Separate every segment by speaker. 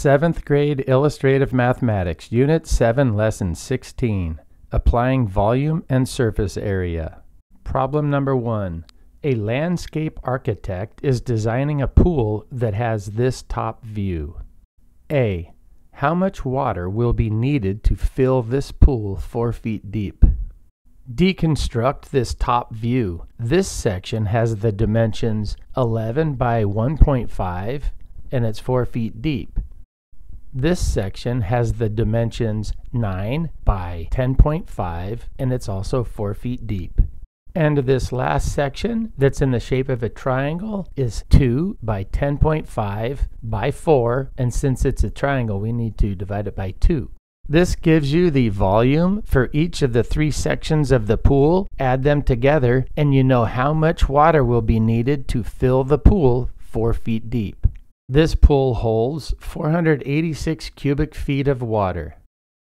Speaker 1: Seventh grade illustrative mathematics, unit 7, lesson 16. Applying volume and surface area. Problem number one. A landscape architect is designing a pool that has this top view. A. How much water will be needed to fill this pool 4 feet deep? Deconstruct this top view. This section has the dimensions 11 by 1.5 and it's 4 feet deep. This section has the dimensions 9 by 10.5 and it's also 4 feet deep. And this last section that's in the shape of a triangle is 2 by 10.5 by 4 and since it's a triangle we need to divide it by 2. This gives you the volume for each of the three sections of the pool. Add them together and you know how much water will be needed to fill the pool 4 feet deep. This pool holds 486 cubic feet of water.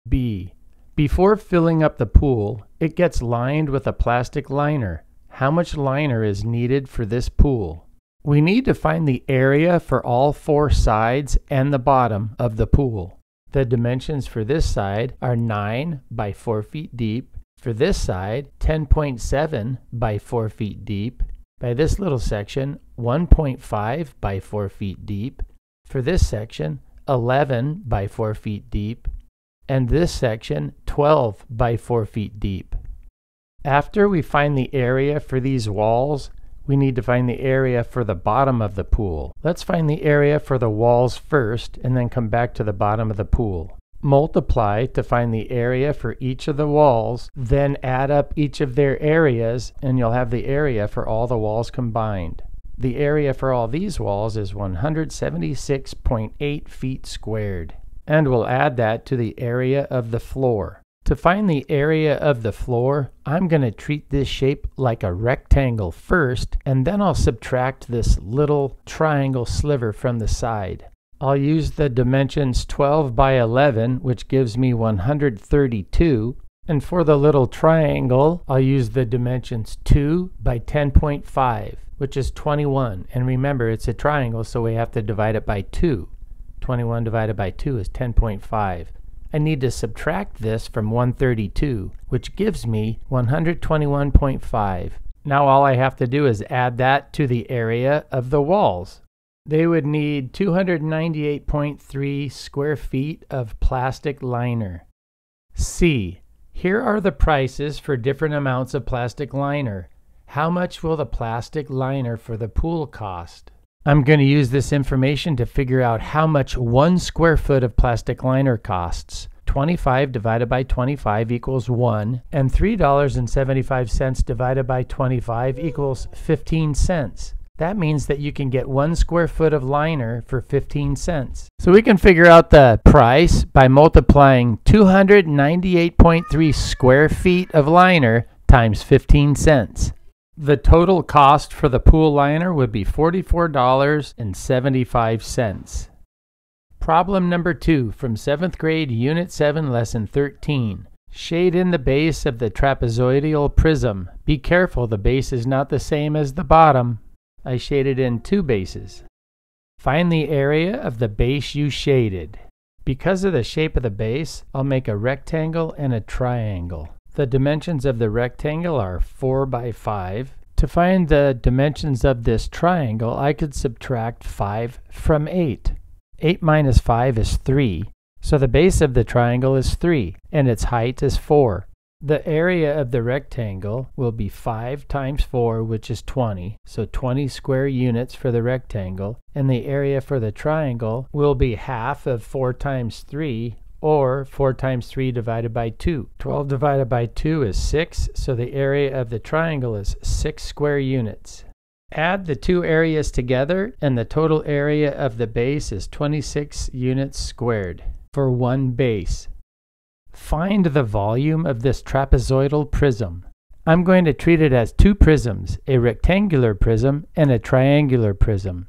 Speaker 1: B. Before filling up the pool, it gets lined with a plastic liner. How much liner is needed for this pool? We need to find the area for all four sides and the bottom of the pool. The dimensions for this side are 9 by 4 feet deep. For this side, 10.7 by 4 feet deep by this little section 1.5 by 4 feet deep, for this section 11 by 4 feet deep, and this section 12 by 4 feet deep. After we find the area for these walls, we need to find the area for the bottom of the pool. Let's find the area for the walls first and then come back to the bottom of the pool multiply to find the area for each of the walls, then add up each of their areas, and you'll have the area for all the walls combined. The area for all these walls is 176.8 feet squared. And we'll add that to the area of the floor. To find the area of the floor, I'm going to treat this shape like a rectangle first, and then I'll subtract this little triangle sliver from the side. I'll use the dimensions 12 by 11, which gives me 132. And for the little triangle, I'll use the dimensions 2 by 10.5, which is 21. And remember, it's a triangle, so we have to divide it by 2. 21 divided by 2 is 10.5. I need to subtract this from 132, which gives me 121.5. Now all I have to do is add that to the area of the walls. They would need 298.3 square feet of plastic liner. C. Here are the prices for different amounts of plastic liner. How much will the plastic liner for the pool cost? I'm going to use this information to figure out how much one square foot of plastic liner costs. 25 divided by 25 equals 1, and $3.75 divided by 25 equals 15 cents. That means that you can get one square foot of liner for 15 cents. So we can figure out the price by multiplying 298.3 square feet of liner times 15 cents. The total cost for the pool liner would be $44.75. Problem number two from 7th grade, Unit 7, Lesson 13. Shade in the base of the trapezoidal prism. Be careful, the base is not the same as the bottom. I shaded in two bases. Find the area of the base you shaded. Because of the shape of the base, I'll make a rectangle and a triangle. The dimensions of the rectangle are 4 by 5. To find the dimensions of this triangle, I could subtract 5 from 8. 8 minus 5 is 3, so the base of the triangle is 3, and its height is 4. The area of the rectangle will be 5 times 4, which is 20, so 20 square units for the rectangle, and the area for the triangle will be half of 4 times 3, or 4 times 3 divided by 2. 12 divided by 2 is 6, so the area of the triangle is 6 square units. Add the two areas together, and the total area of the base is 26 units squared for one base. Find the volume of this trapezoidal prism. I'm going to treat it as two prisms, a rectangular prism and a triangular prism.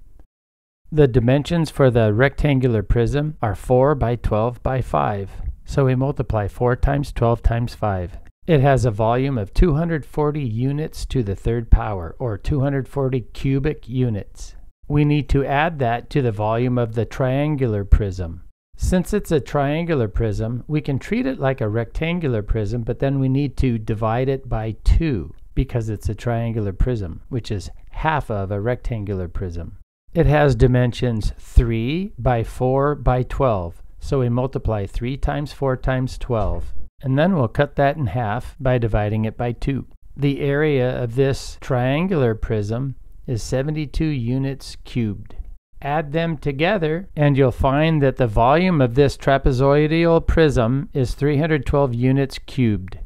Speaker 1: The dimensions for the rectangular prism are 4 by 12 by 5, so we multiply 4 times 12 times 5. It has a volume of 240 units to the third power, or 240 cubic units. We need to add that to the volume of the triangular prism. Since it's a triangular prism, we can treat it like a rectangular prism, but then we need to divide it by 2 because it's a triangular prism, which is half of a rectangular prism. It has dimensions 3 by 4 by 12, so we multiply 3 times 4 times 12. And then we'll cut that in half by dividing it by 2. The area of this triangular prism is 72 units cubed. Add them together and you'll find that the volume of this trapezoidal prism is 312 units cubed.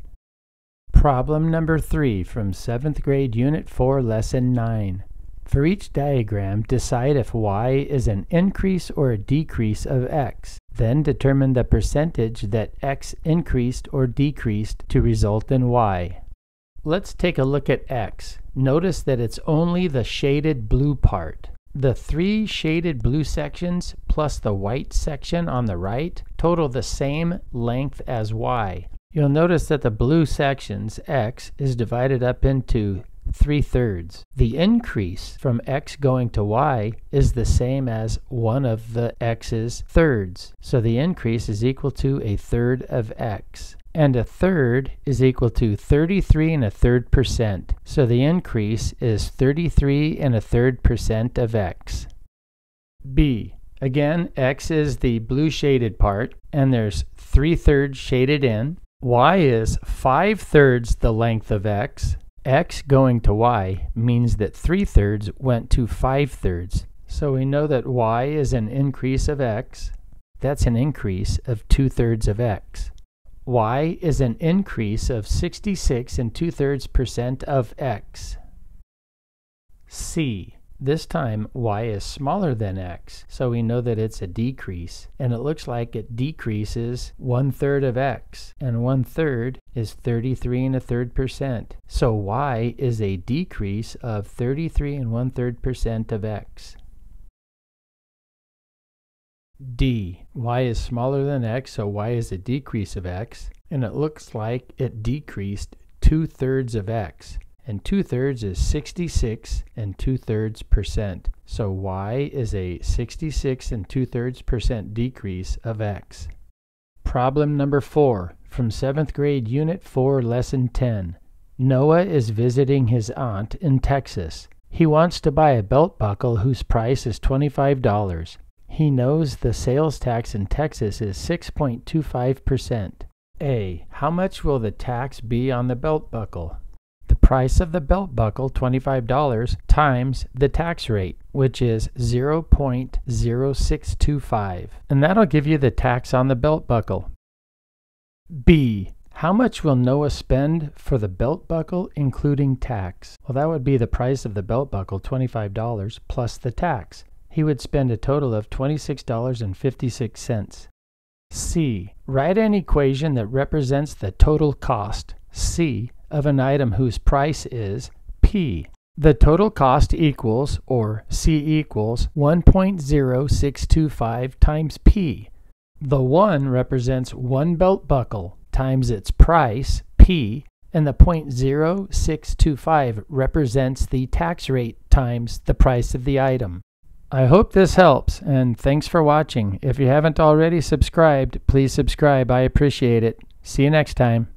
Speaker 1: Problem number 3 from 7th grade Unit 4 Lesson 9. For each diagram, decide if y is an increase or a decrease of x. Then determine the percentage that x increased or decreased to result in y. Let's take a look at x. Notice that it's only the shaded blue part. The three shaded blue sections plus the white section on the right total the same length as y. You'll notice that the blue sections, x, is divided up into 3 thirds. The increase from x going to y is the same as one of the x's thirds. So the increase is equal to a third of x. And a third is equal to 33 and a third percent. So the increase is 33 and a third percent of x. B. Again, x is the blue shaded part, and there's 3 thirds shaded in. y is 5 thirds the length of x, x going to y means that 3 thirds went to 5 thirds. So we know that y is an increase of x. That's an increase of 2 thirds of x. y is an increase of 66 and 2 thirds percent of x. c. This time y is smaller than x, so we know that it's a decrease. And it looks like it decreases one third of x, and one third is 33 and a third percent. So y is a decrease of 33 and one third percent of x. D. y is smaller than x, so y is a decrease of x, and it looks like it decreased two thirds of x and 2 thirds is 66 and 2 thirds percent. So y is a 66 and 2 thirds percent decrease of x. Problem number 4 from 7th grade Unit 4 Lesson 10. Noah is visiting his aunt in Texas. He wants to buy a belt buckle whose price is $25. He knows the sales tax in Texas is 6.25%. A. How much will the tax be on the belt buckle? The price of the belt buckle, $25, times the tax rate, which is 0.0625. And that'll give you the tax on the belt buckle. B. How much will Noah spend for the belt buckle, including tax? Well, that would be the price of the belt buckle, $25, plus the tax. He would spend a total of $26.56. C. Write an equation that represents the total cost. C of an item whose price is P. The total cost equals, or C equals, 1.0625 times P. The 1 represents one belt buckle times its price, P, and the 0.0625 represents the tax rate times the price of the item. I hope this helps, and thanks for watching. If you haven't already subscribed, please subscribe. I appreciate it. See you next time.